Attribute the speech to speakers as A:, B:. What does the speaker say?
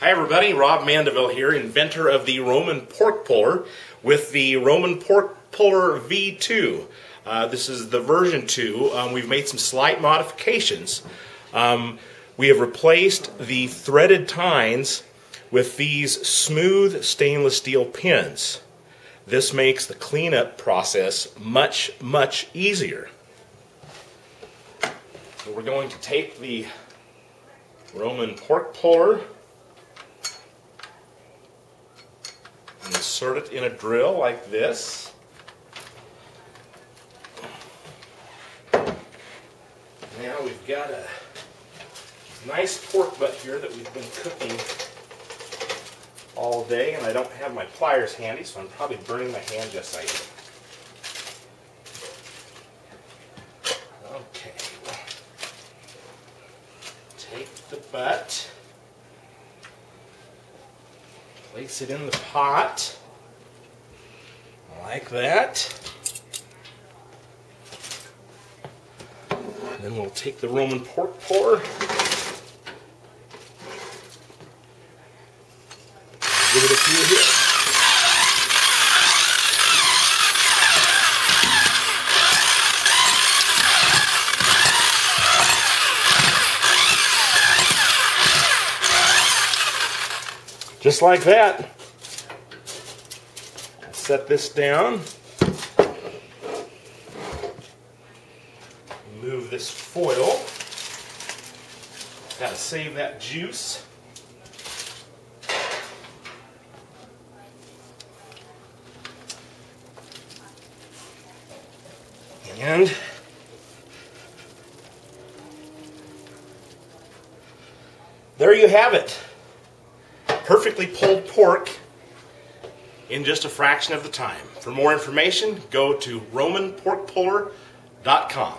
A: Hi everybody, Rob Mandeville here, inventor of the Roman pork puller with the Roman pork puller V2. Uh, this is the version 2. Um, we've made some slight modifications. Um, we have replaced the threaded tines with these smooth stainless steel pins. This makes the cleanup process much, much easier. So we're going to take the Roman pork puller insert it in a drill like this. Now we've got a nice pork butt here that we've been cooking all day, and I don't have my pliers handy, so I'm probably burning my hand just like it. Okay, take the butt. Place it in the pot like that. Then we'll take the Roman pork puller. Give it a few hits. Just like that. Set this down. Move this foil. Got to save that juice. And there you have it perfectly pulled pork in just a fraction of the time. For more information, go to romanporkpuller.com.